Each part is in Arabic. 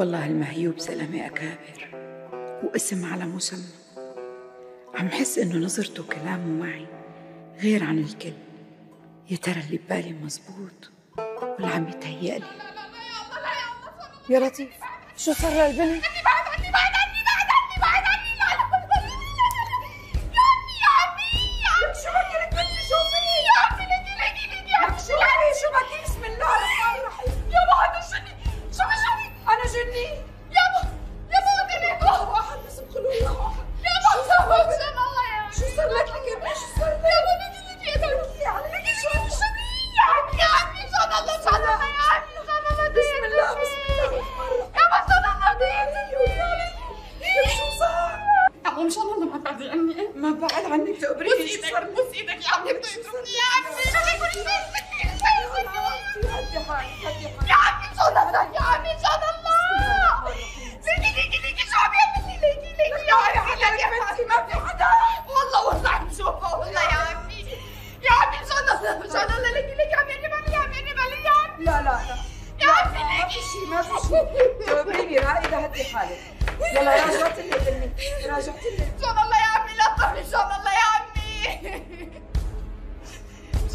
والله المهيوب زلمة أكابر واسم على مسمى. عم حس إنه نظرته وكلامه معي غير عن الكل. يا ترى اللي ببالي مزبوط ولا عم يتهيألي. يا لطيف شو صار للبنت؟ إيدك بوس إيدك يا عمي بده يضربني يا عمي شو بيكون يا عمي صاد الله يا عمي صاد الله. ليكي ليكي ليكي شو عم يعمل لي ليكي ليكي. يا عمي لك يا بنتي ما في حدا. والله والله عم شوفه والله يا عمي. يا عمي صاد الله صاد الله. ليكي ليكي عم يقرب علي عم يقرب علي يا عمي. لا لا لا. يا عمي ما ليكي في شيء ما في شيء تقبريني رائدة هدي حالك. يلا راجعت لي بني راجعت لي صاد الله يا عمي لا تطلعي صاد الله.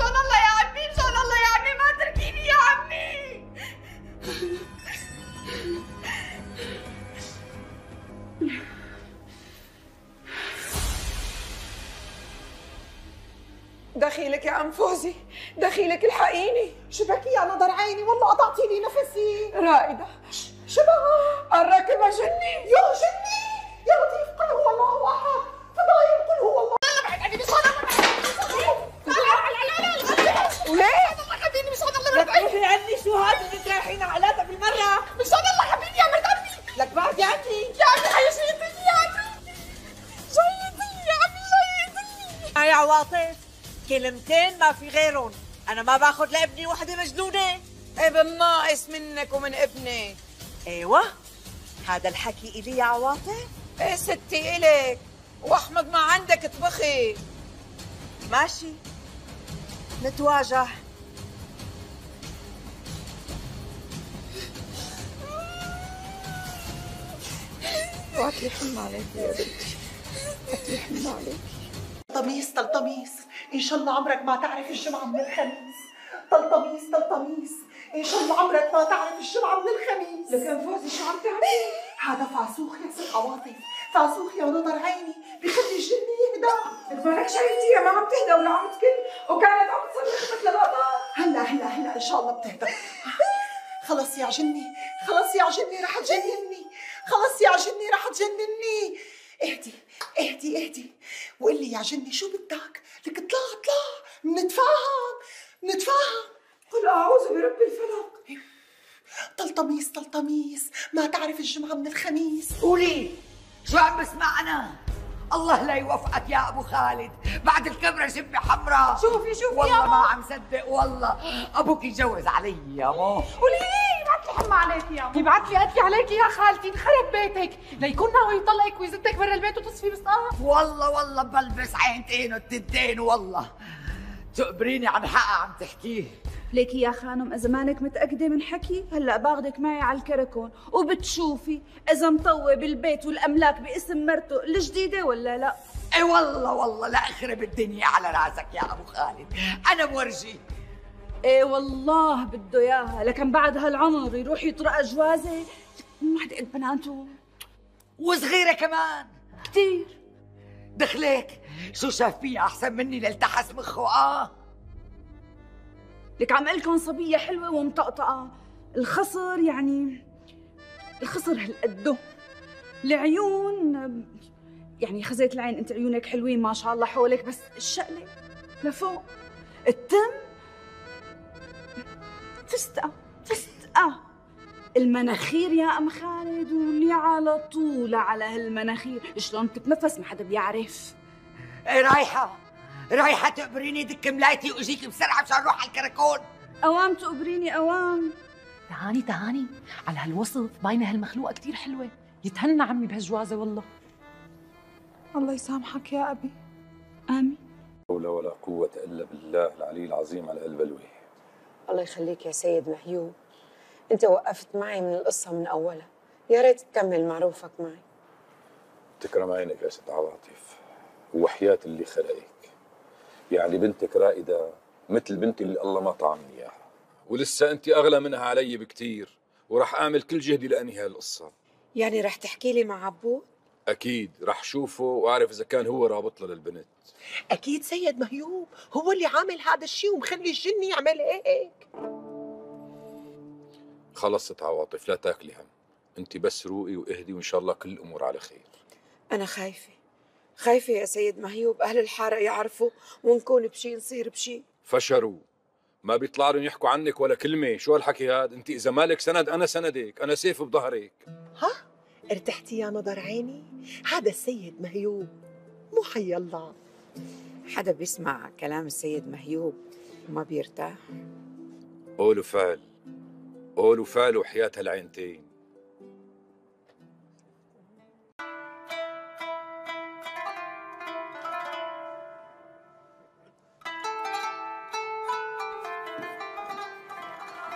صاد الله يا عمي صاد الله يا عمي ما تركيني يا عمي. دخيلك يا أم فوزي دخيلك الحقيني. شبكي يا نظر عيني والله قطعتي لي نفسي. رائدة. شبها الراكبة ما في غيرهم. أنا ما باخذ لابني وحدة مجنونة. ابن ناقص منك ومن ابني. أيوه. هذا الحكي إلي يا عواطف؟ إيه ستي الك وأحمد ما عندك اطبخي ماشي. نتواجه. وقت حم عليك يا بنتي. وقت حم عليك. طميس طلطميس. إن شاء الله عمرك ما تعرف الجمعة من الخميس. طلطميس طلطميس. إن شاء الله عمرك ما تعرف الجمعة من الخميس. لك انفوزي شو عم تعملي؟ هذا فاسوخ يا ست عواطف. فاسوخ يا نظر عيني. بخلي الجن يهدى. لك مالك شايفتيها ما عم تهدى ولا عم تكل. وكانت عم تصرخ مثل القطار هلا هلا هلا إن شاء الله بتهدى. خلص يا جني. خلص يا جني رح تجنني. خلص يا جني رح تجنني. اهدي اهدي اهدي. وقل لي يا جني شو بدك؟ لك اطلع اطلع نتفاهم نتفاهم قل أعوذ برب الفلق. طلطميس طلطميس ما تعرف الجمعة من الخميس. قولي شو عم بسمع أنا الله لا يوفقك يا أبو خالد. بعد الكبرة شبة حمراء. شوفي شوفي والله يا ما عم صدق والله. أبوك يتجوز علي يا مو قولي حمى عليك يا عمي يبعت لي قتلي عليك يا خالتي انخرب بيتك. ليكون ناوي يطلقك ويزتك برا البيت وتصفي بسطاها والله والله بلبس عينتين والتنتين والله. تقبريني عن حقها عم تحكيه. ليكي يا خانم إذا مانك متأكدة من حكي هلأ باخدك معي على الكركون. وبتشوفي إذا مطوي بالبيت والأملاك باسم مرته الجديدة ولا لا؟ إي والله والله لا أخرب الدنيا على راسك يا أبو خالد. أنا مورجي إيه والله بده إياها. لكن بعد هالعمر يروح يطرق جوازه ما حد قد بناته وصغيرة كمان. كثير دخلك. شو شاف فيها أحسن مني لالتحس مخه. آه. لك عم لكم صبية حلوة ومطقطقة. الخصر يعني الخصر هالقده. العيون يعني خزيت العين أنت عيونك حلوين ما شاء الله حولك بس الشقله لفوق. التم فستقه فستقه المناخير يا أم خالد واللي على طول على هالمناخير. شلون بتتنفس ما حدا بيعرف. رايحة رايحة تقبريني دك ملايتي وأجيك بسرعة مشان نروح على الكراكون. أوام تقبريني أوام. تعاني تعاني على هالوصف باينة هالمخلوقة كتير حلوة. يتهنى عمي بهالجوازة والله. الله يسامحك يا أبي. آمين. حول ولا قوة إلا بالله العلي العظيم على البلوي الله يخليك يا سيد محيوب أنت وقفت معي من القصة من أولها. يا ريت تكمل معروفك معي. تكرم عينك يا ست عواطف وحياة اللي خلقك. يعني بنتك رائدة مثل بنتي اللي الله ما طعمني إياها. ولسه أنت أغلى منها علي بكتير. وراح أعمل كل جهدي لأنهي هالقصه يعني رح تحكي لي مع عبود؟ أكيد راح شوفه وأعرف إذا كان هو رابط لها للبنت. أكيد سيد مهيوب هو اللي عامل هذا الشيء ومخلي الجن يعمل هيك. خلص ست عواطف لا تاكلي هم. أنت بس روقي وأهدي وإن شاء الله كل الأمور على خير. أنا خايفة. خايفة يا سيد مهيوب أهل الحارة يعرفوا ونكون بشي نصير بشي. فشروا. ما بيطلع لهم يحكوا عنك ولا كلمة. شو هالحكي هذا أنت إذا مالك سند أنا سندك. أنا سيف بظهرك. ها؟ ارتحتي يا نظر عيني؟ هذا السيد مهيوب مو حي الله. حدا بيسمع كلام السيد مهيوب وما بيرتاح؟ قول وفعل قول وفعل وحياة هالعينتين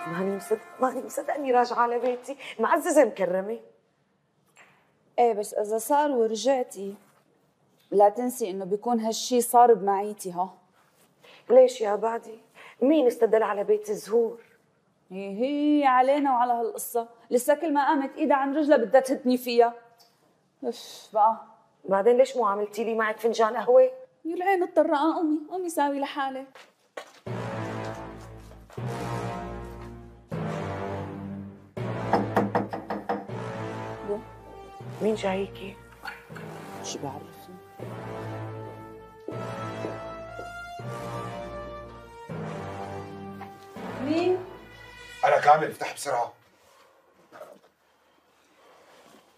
ماني مصدق ماني مصدق اني راجعة على بيتي معززة مكرمة. إيه بس إذا صار ورجعتي لا تنسي إنه بيكون هالشي صار بمعيتي ها؟ ليش يا بعدي؟ مين استدل على بيت الزهور؟ هي هي علينا وعلى هالقصة. لسه كل ما قامت ايدها عن رجلها بدها تهتني فيها. اف بقى؟ بعدين ليش مو عملتي لي معك فنجان قهوة؟ يا العين الطراقة قومي قومي ساوي لحالك. مين جايكي؟ شو بعرفني مين؟ أنا كامل افتح بسرعة.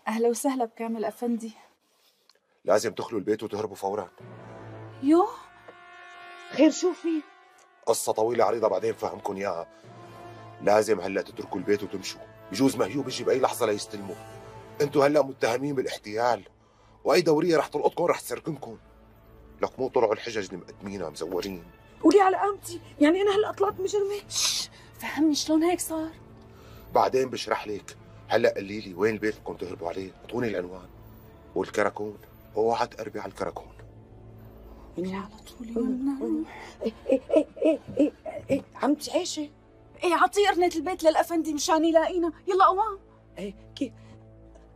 أهلا وسهلا بكامل أفندي. لازم تدخلوا البيت وتهربوا فورا. يو خير شو في؟ قصة طويلة عريضة بعدين فهمكم اياها لازم هلأ تتركوا البيت وتمشوا. بجوز مهيوب يجي بأي لحظة ليستلموا أنتوا هلا متهمين بالاحتيال. وأي دورية رح تلقطكم رح تسرقنكم. لك مو طلعوا الحجج اللي مقدمينها مزورين. قولي على قامتي يعني أنا هلا طلعت مجرمة. فهمني شلون هيك صار؟ بعدين بشرح لك. هلا قولي لي وين البيت بدكم تهربوا عليه؟ اعطوني العنوان. والكراكون اوعى تقربي على الكراكون. يعني على طول يومنا إيه إيه إيه إيه إيه, إيه. عم تعيشي إيه عطي قرنة البيت للأفندي مشان يلاقينا. يلا قوام. إيه كيف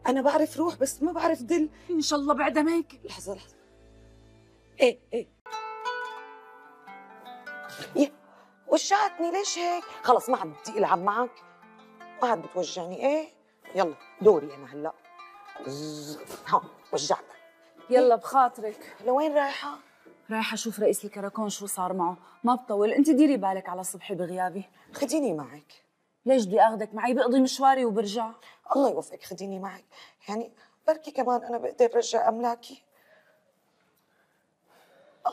أنا بعرف روح بس ما بعرف دل. إن شاء الله بعد هيك لحظة لحظة. إيه إيه. يا وجعتني ليش هيك؟ خلص ما عاد بدي العب معك. ما عاد بتوجعني. إيه يلا دوري أنا هلأ. ها وجعتك. يلا بخاطرك. لوين رايحة؟ رايحة أشوف رئيس الكراكون شو صار معه. ما بطول. أنت ديري بالك على صبحي بغيابي. خديني معك. ليش بدي اخذك معي؟ بقضي مشواري وبرجع. الله يوفقك خديني معك يعني بركي كمان أنا بقدر ارجع أملاكي.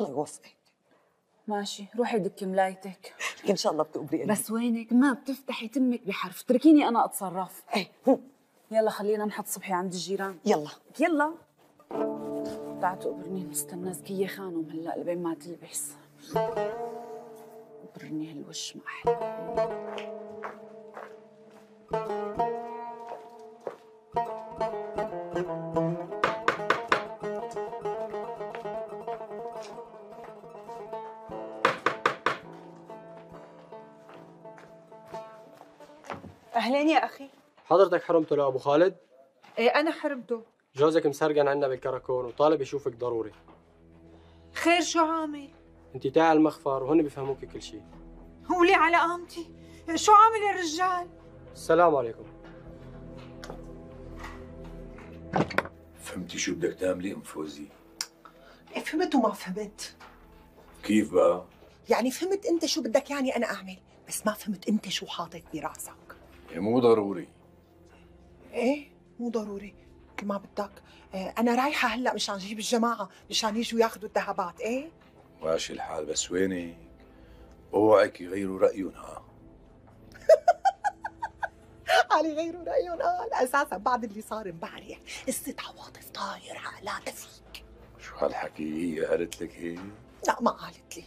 الله يوفقك. ماشي روحي دكي ملايتك. إن شاء الله بتقبري بس وينك؟ ما بتفتحي تمك بحرف. تركيني أنا أتصرف. إيه يلا خلينا نحط صبحي عند الجيران. يلا. يلا. بعد تقبرني مستنى زكية خانم هلا لبين ما تلبس. قبرني هالوش ما أحلى. أهلين يا أخي. حضرتك حرمته لأبو خالد؟ إيه أنا حرمته. جوزك مسرقن عنا بالكراكون وطالب يشوفك ضروري. خير شو عامل؟ أنت تعال المخفر وهن بيفهموك كل شيء قولي على قامتي شو عامل الرجال؟ السلام عليكم. فهمتي شو بدك تعملي أم فوزي؟ إيه فهمت وما فهمت. كيف بقى؟ يعني فهمت أنت شو بدك يعني أنا أعمل بس ما فهمت أنت شو حاطط براسك. مو ضروري. إيه؟ مو ضروري. مثل ما بدك. إيه أنا رايحة هلأ مشان أجيب الجماعة مشان يجوا ياخذوا الذهبات إيه؟ ماشي الحال بس وينك؟ أوعك يغيروا رايهم ها علي غيروا رايهم قال أساسا بعد اللي صار امبارح. قصه عواطف طاير عقلاتها فيك شو هالحكي؟ هي قالت لك هيك؟ لا ما قالت لي.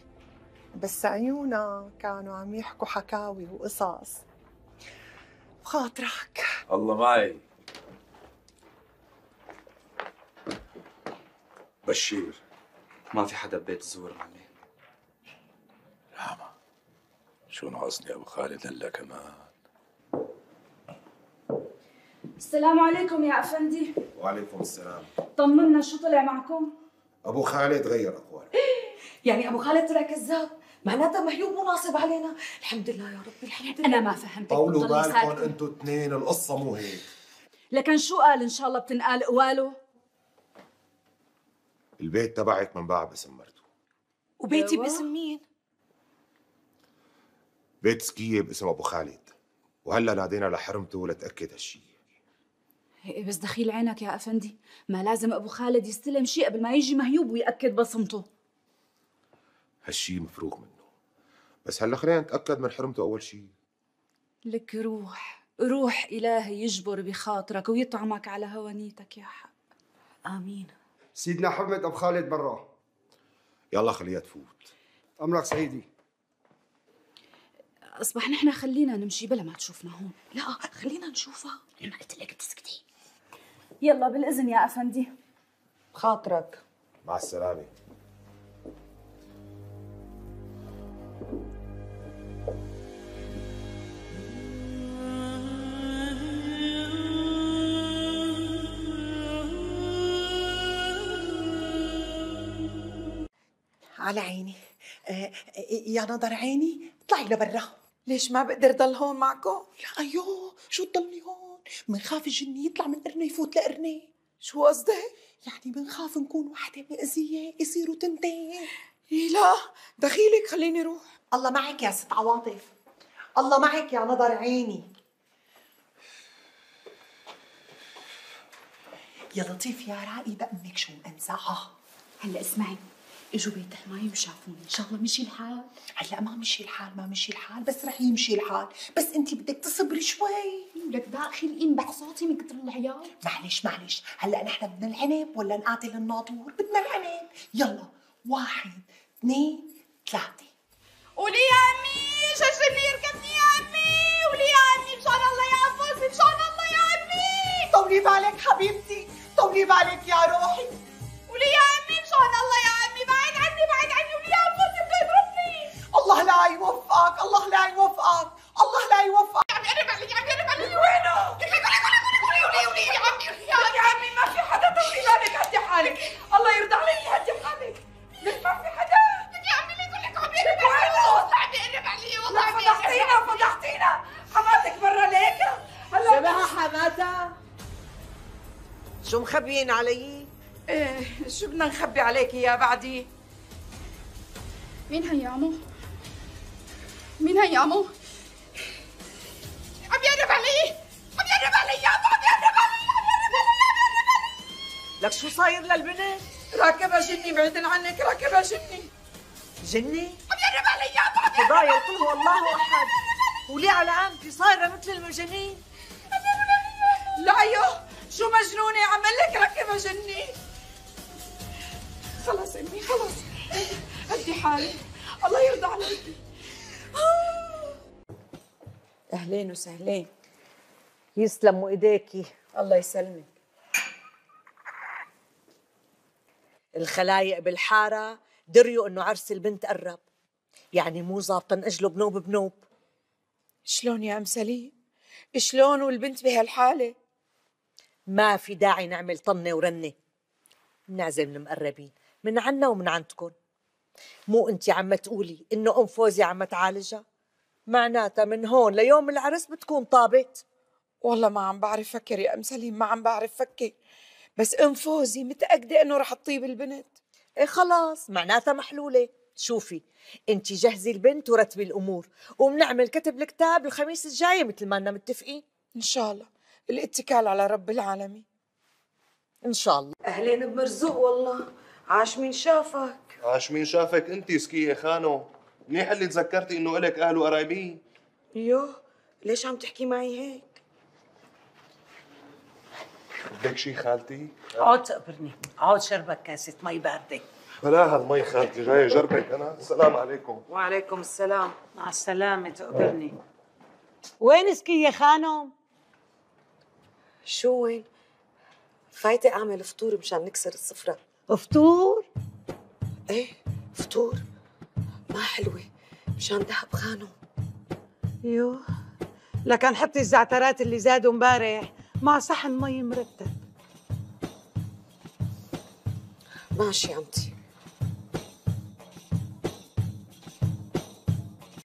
بس عيونا كانوا عم يحكوا حكاوي وقصص. بخاطرك. الله معي. بشير ما في حدا ببيت الزور علي نعم شو ناقصني أبو خالد هلا كمان؟ السلام عليكم يا أفندي. وعليكم السلام. طمنا شو طلع معكم؟ أبو خالد غير اقواله يعني أبو خالد طلع كذاب؟ معناتها مهيوب مناصب علينا. الحمد لله يا ربي الحمد لله. أنا ما فهمتك. طولوا بالكم. أنتوا اثنين القصة مو هيك. لكن شو قال؟ إن شاء الله بتنقال قواله؟ البيت تبعك منباع باسم مرته وبيتي أيوة. باسم مين؟ بيت سكية باسم أبو خالد. وهلا نادينا لحرمته لتأكد هالشي. إيه بس دخيل عينك يا أفندي. ما لازم أبو خالد يستلم شيء قبل ما يجي مهيوب ويأكد بصمته. هالشي مفروغ منه. بس هلا خلينا نتأكد من حرمته أول شيء لك روح روح إلهي يجبر بخاطرك ويطعمك على هوانيتك يا حق. آمين. سيدنا حمد أبو خالد برا. يلا خليها تفوت. أمرك سيدي أصبح نحن خلينا نمشي بلا ما تشوفنا هون. لا خلينا نشوفها. أنا قلت لك تسكتي. يلا بالإذن يا أفندي. خاطرك. مع السلامة. على عيني. آه، يا نظر عيني اطلعي لبرا. ليش ما بقدر ضل هون معكم؟ لا أيوه شو تضلني هون؟ بنخاف الجني يطلع من قرنه يفوت لقرنه شو قصدك؟ يعني بنخاف نكون وحدة مأذية يصيروا تنتين. إيه لا دخيلك خليني روح. الله معك يا ست عواطف. الله معك يا نظر عيني. يا لطيف يا رائدة أمك شو مأنزعة هلا اسمعي. اجوا بيت حماية وشافوني إن شاء الله مشي الحال. هلأ ما مشي الحال ما مشي الحال بس رح يمشي الحال. بس انت بدك تصبري شوي. لك داخل ينبح صوتي من كتر العيال؟ معلش معلش. هلأ نحن بدنا العنب ولا نقاتل الناطور؟ بدنا العنب. يلا واحد اثنين ثلاثة. قولي يا أمي شجني يركبني يا أمي. قولي يا أمي مشان الله يا عفوزي مشان الله يا أمي. طولي بالك حبيبتي طولي بالك يا روحي. قولي يا أمي مشان الله يا الله لا يوفقك الله لا يوفقك الله لا يوفقك. عم يقرب علي عم يقرب علي وينه؟ قولي قولي قولي قولي قولي يا عمي يا عمي. ما في حدا طولي بالك هدي حالك. الله يرضى علي هدي حالك. ما في حدا؟ يا عمي ليك لك عم يقرب علي والله عم يقرب علي والله فضحتينا فضحتينا. حماتك برا ليك. هلا. شبه حماتها شو مخبيين علي؟ إيه شو بدنا نخبي عليكي يا بعدي؟ مين هي يا عمو؟ مين هي يا عمو؟ عم يقرب علي عم يقرب علي يا عم عم يقرب علي عم يقرب علي عم يقرب علي لك شو صاير للبنت؟ راكبها جني بعيدا عنك راكبها جني جني؟ عم يقرب علي يا عم عم يقرب فضايا قلت له الله احد وليه على عمتي صايره مثل المجانين لا أيوه شو مجنونة عمل لك راكبها جني خلص امي خلص هدي حالك الله يرضى عليكي أهلين وسهلين. يسلموا إيديكي. الله يسلمك. الخلايق بالحارة دريوا إنه عرس البنت قرب. يعني مو ظابطه نأجله بنوب بنوب. شلون يا أم سليم؟ شلون والبنت بهالحالة؟ ما في داعي نعمل طنة ورنة. نعزم المقربين. من عنا ومن عندكم مو أنت عم تقولي إنه أم فوزي عم تعالجها؟ معناتها من هون ليوم العرس بتكون طابت. والله ما عم بعرف فكر يا أم سليم ما عم بعرف فكر. بس أم فوزي متأكدة إنه رح تطيب البنت. إيه خلاص معناتها محلولة. شوفي انت جهزي البنت ورتبي الأمور وبنعمل كتب الكتاب الخميس الجاي مثل ما لنا متفقين. إن شاء الله. الاتكال على رب العالمين. إن شاء الله. أهلين بمرزوق والله. عاش مين شافك. عاش مين شافك انت سكية خانو. منيح اللي تذكرتي إنه إلك أهل وقرايبين؟ يوه ليش عم تحكي معي هيك؟ بدك شي خالتي؟ عود تقبرني عود شربك كاسة مي باردة. بلا هالمي خالتي جاي جربك أنا السلام عليكم. وعليكم السلام. مع السلامة تقبرني. وين سكية خانم؟ شو وين؟ فايتة أعمل فطور مشان نكسر السفرة. فطور؟ إيه فطور. ما حلوة مشان دهب خانو. يوه لكن حطي الزعترات اللي زادوا امبارح مع صحن مي مرتب. ماشي عمتي